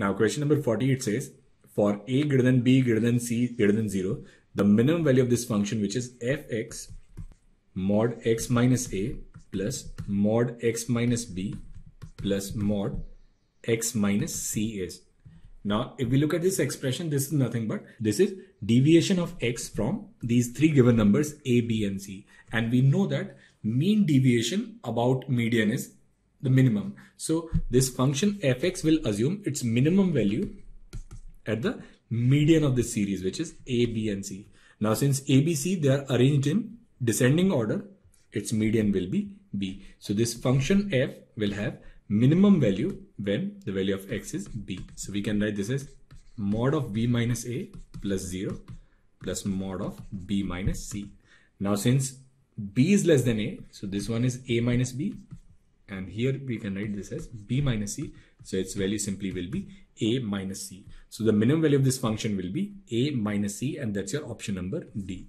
Now question number 40 it says for a greater than b greater than c greater than 0 the minimum value of this function which is fx mod x minus a plus mod x minus b plus mod x minus c is. Now, if we look at this expression, this is nothing but this is deviation of x from these three given numbers a, b and c. And we know that mean deviation about median is the minimum. So this function fx will assume its minimum value at the median of this series, which is a, b and c. Now, since a, b, c, they are arranged in descending order, its median will be b. So this function f will have minimum value when the value of x is b. So we can write this as mod of b minus a plus 0 plus mod of b minus c. Now since b is less than a, so this one is a minus b and here we can write this as b minus c. So its value simply will be a minus c. So the minimum value of this function will be a minus c and that's your option number D.